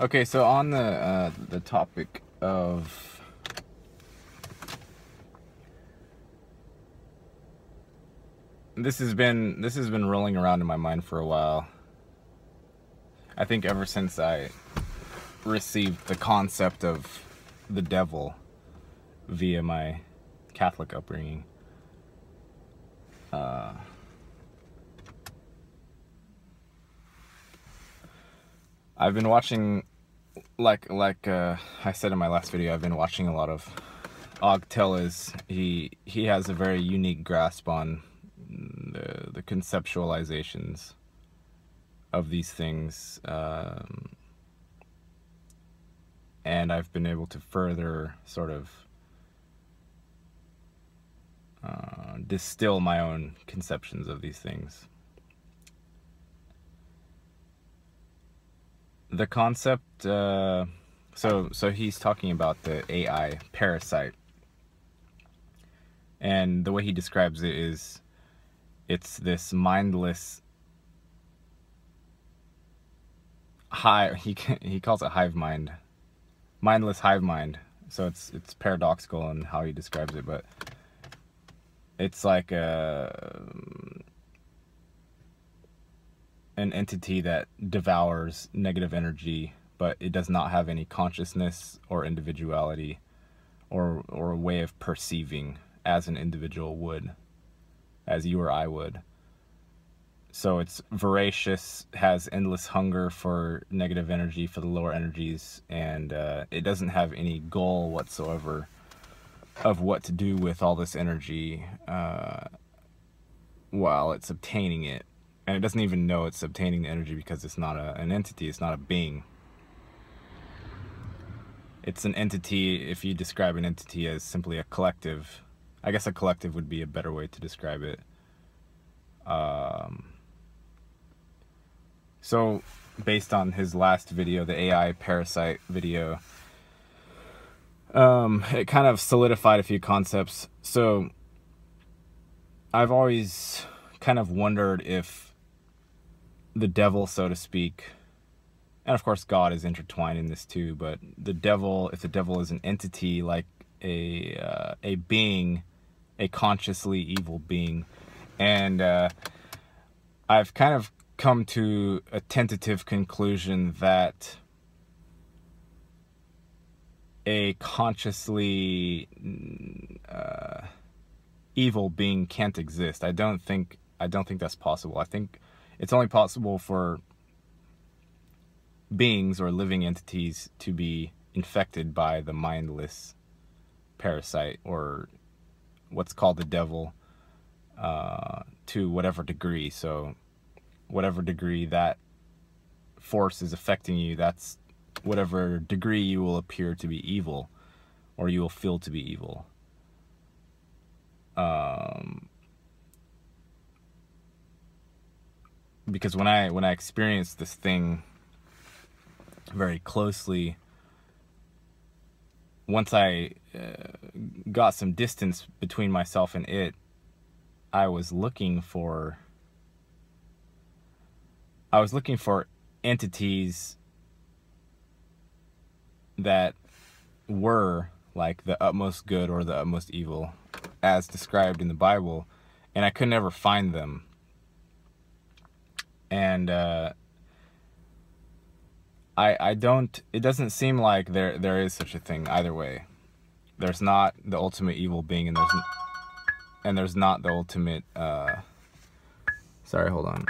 Okay, so on the uh, the topic of this has been this has been rolling around in my mind for a while. I think ever since I received the concept of the devil via my Catholic upbringing. Uh, I've been watching, like like uh, I said in my last video, I've been watching a lot of Aug Tellez. He he has a very unique grasp on the the conceptualizations of these things, um, and I've been able to further sort of uh, distill my own conceptions of these things. The concept uh, so so he's talking about the AI parasite. And the way he describes it is it's this mindless hive he he calls it hive mind. Mindless hive mind. So it's it's paradoxical in how he describes it but it's like a an entity that devours negative energy, but it does not have any consciousness or individuality or or a way of perceiving as an individual would, as you or I would. So it's voracious, has endless hunger for negative energy, for the lower energies, and uh, it doesn't have any goal whatsoever of what to do with all this energy uh, while it's obtaining it and it doesn't even know it's obtaining the energy because it's not a, an entity, it's not a being. It's an entity, if you describe an entity as simply a collective, I guess a collective would be a better way to describe it. Um, so, based on his last video, the AI parasite video, um, it kind of solidified a few concepts. So, I've always kind of wondered if the devil, so to speak, and of course God is intertwined in this too. But the devil, if the devil is an entity like a uh, a being, a consciously evil being, and uh, I've kind of come to a tentative conclusion that a consciously uh, evil being can't exist. I don't think I don't think that's possible. I think it's only possible for beings or living entities to be infected by the mindless parasite or what's called the devil uh, to whatever degree. So, whatever degree that force is affecting you, that's whatever degree you will appear to be evil or you will feel to be evil. Um, because when I when I experienced this thing very closely, once I uh, got some distance between myself and it, I was looking for I was looking for entities that were like the utmost good or the utmost evil as described in the Bible and I could never find them and uh, I I don't. It doesn't seem like there there is such a thing either way. There's not the ultimate evil being, and there's and there's not the ultimate. Uh, sorry, hold on.